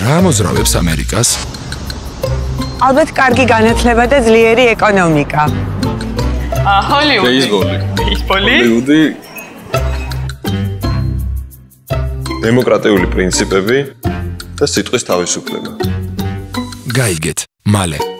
რა მოძრავებს ამერიკას? ალბათ კარგი განათლება და ძლიერი ეკონომიკა. აა ჰოლივუდი. ბეისბოლი. ბეისბოლი. ჰოლივუდი. დემოკრატიული პრინციპები და სიტყვის თავისუფლება. გაიგეთ, მალე.